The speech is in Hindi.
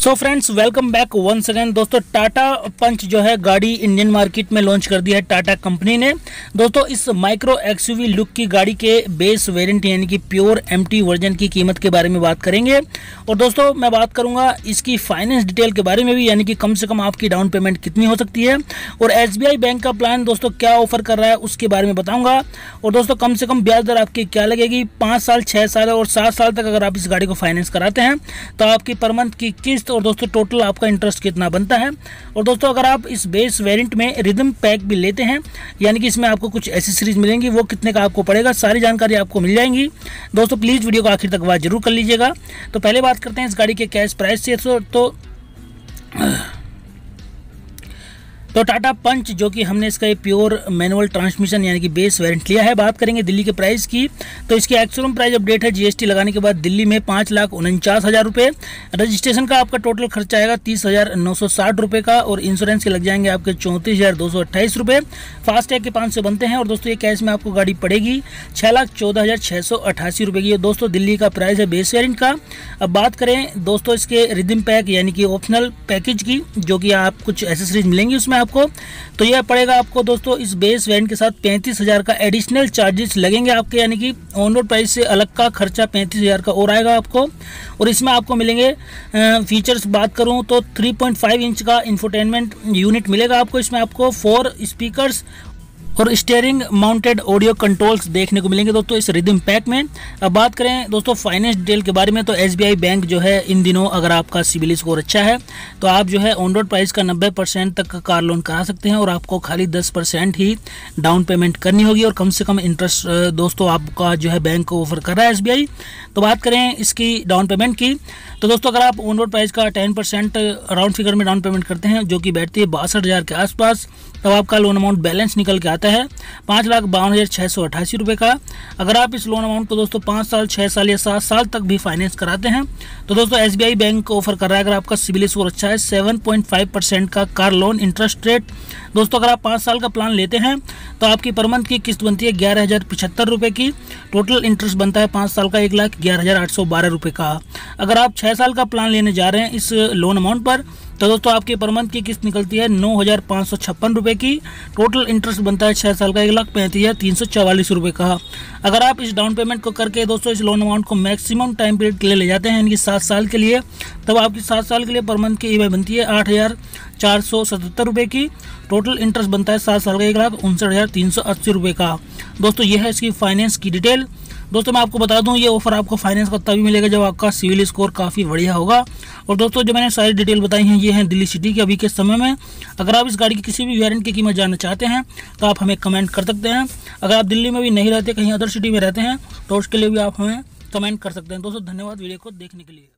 So friends welcome back one second दोस्तों टाटा पंच जो है, गाड़ी इंडियन मार्केट में लॉन्च कर दी है टाटा कंपनी ने। दोस्तों, इस माइक्रो एक्सयूवी लुक की गाड़ी के बेस वेरिएंट यानी कि प्योर एमटी वर्जन की कीमत के बारे में बात करेंगे। और दोस्तों, मैं बात करूँगा इसकी फाइनेंस डिटेल के बारे में भी, यानी कि कम से कम आपकी डाउन पेमेंट कितनी हो सकती है। और एसबीआई बैंक का प्लान दोस्तों, क्या ऑफ़र कर रहा है, उसके बारे में बताऊँगा। और दोस्तों, कम से कम ब्याज दर आपकी क्या लगेगी? पाँच साल छः साल और सात साल तक अगर आप इस गाड़ी को फाइनेंस कराते हैं तो आपकी पर मंथ की किस्त और दोस्तों टोटल आपका इंटरेस्ट कितना बनता है? और दोस्तों, अगर आप इस बेस वेरिएंट में रिदम पैक भी लेते हैं, यानी कि इसमें आपको कुछ एसेसरीज मिलेंगी, वो कितने का आपको पड़ेगा, सारी जानकारी आपको मिल जाएँगी। दोस्तों प्लीज़ वीडियो को आखिर तक बात ज़रूर कर लीजिएगा। तो पहले बात करते हैं इस गाड़ी के कैश प्राइस से। तो तो टाटा पंच, जो कि हमने इसका प्योर मैनुअल ट्रांसमिशन यानी कि बेस वेरिएंट लिया है, बात करेंगे दिल्ली के प्राइस की। तो इसकी एक्चुअल प्राइस अपडेट है जीएसटी लगाने के बाद दिल्ली में पाँच लाख उनचास हज़ार रुपये रजिस्ट्रेशन का आपका टोटल खर्चा आएगा तीस हज़ार नौ सौ साठ रुपये का और इंश्योरेंस के लग जाएँगे आपके चौंतीस हज़ार दो सौ अट्ठाईस रुपये फास्टैग के पाँच सौ बनते हैं और दोस्तों ये कैश में आपको गाड़ी पड़ेगी छः लाख चौदह हज़ार छः सौ अट्ठासी रुपये की। दोस्तों दिल्ली का प्राइस है बेस वेरियंट का। अब बात करें दोस्तों इसके रिदिम पैक यानी कि ऑप्शनल पैकेज की, जो कि आप कुछ एसेसरीज मिलेंगी उसमें आपको। तो यह पड़ेगा आपको दोस्तों इस बेस वैन के साथ पैंतीस हज़ार का एडिशनल चार्जेस लगेंगे आपके, यानी कि ऑन रोड प्राइस से अलग का खर्चा पैंतीस हज़ार का और आएगा आपको। और इसमें आपको मिलेंगे फीचर्स बात करूँ तो 3.5 इंच का इंफोटेनमेंट यूनिट मिलेगा आपको। इसमें आपको फोर स्पीकर्स और स्टेयरिंग माउंटेड ऑडियो कंट्रोल्स देखने को मिलेंगे दोस्तों इस रिदम पैक में। अब बात करें दोस्तों फाइनेंस डिटेल के बारे में तो एसबीआई बैंक जो है इन दिनों अगर आपका सिविल स्कोर अच्छा है तो आप जो है ऑन रोड प्राइस का 90 परसेंट तक कार लोन करा सकते हैं और आपको खाली 10 परसेंट ही डाउन पेमेंट करनी होगी और कम से कम इंटरेस्ट दोस्तों आपका जो है बैंक ऑफ़र कर रहा है SBI तो बात करें इसकी डाउन पेमेंट की तो दोस्तों अगर आप ऑन रोड प्राइस का टेन परसेंट राउंड फिगर में डाउन पेमेंट करते हैं, जो कि बैठती है बासठ के आसपास, तब आपका लोन अमाउंट बैलेंस निकल के आता है। पाँच लाख बावन हज़ार छः सौ अट्ठासी रुपये का। अगर आप इस लोन अमाउंट को दोस्तों पाँच साल, छः साल या सात साल तक भी फाइनेंस कराते हैं तो दोस्तों एसबीआई बैंक ऑफ़र कर रहा है। अगर आपका सिविल स्कोर अच्छा है सेवन का कार लोन इंटरेस्ट रेट दोस्तों अगर आप पाँच साल का प्लान लेते हैं तो आपकी पर मंथ की किस्त बनती है ग्यारह हज़ार पचहत्तर रुपये की। टोटल इंटरेस्ट बनता है पाँच साल का एक लाख ग्यारह हज़ार आठ सौ बारह रुपये का। अगर आप छः साल का प्लान लेने जा रहे हैं इस लोन अमाउंट पर तो दोस्तों, आपकी पर मंथ की किस्त निकलती है नौ हज़ार पाँच सौ छप्पन रुपये की। टोटल इंटरेस्ट बनता है छः साल का, एक लाख पैंतीस हज़ार तीन सौ चवालीस रुपये का। अगर आप इस डाउन पेमेंट को करके दोस्तों, इस लोन अमाउंट को मैक्सिमम टाइम पीरियड के लिए ले जाते हैं, यानी कि सात साल के लिए, तब आपकी सात साल के लिए पर मंथ की ईएमआई बनती है आठ हज़ार चार सौ सतहत्तर रुपये की। टोटल इंटरेस्ट बनता है सात साल का, एक लाख उनसठ हज़ार तीन सौ अस्सी रुपये का। दोस्तों, यह है इसकी फाइनेंस की डिटेल दोस्तों, मैं आपको बता दूँ, ये ऑफ़र आपको फाइनेंस का तभी मिलेगा जब आपका सिविल स्कोर काफ़ी बढ़िया होगा। और दोस्तों, जो मैंने सारी डिटेल बताई हैं, ये हैं दिल्ली सिटी के अभी के समय में। अगर आप इस गाड़ी की किसी भी वेरियंट की कीमत जानना चाहते हैं तो आप हमें कमेंट कर सकते हैं। अगर आप दिल्ली में भी नहीं रहते, कहीं अदर सिटी में रहते हैं तो उसके लिए भी आप हमें कमेंट कर सकते हैं। दोस्तों, धन्यवाद वीडियो को देखने के लिए।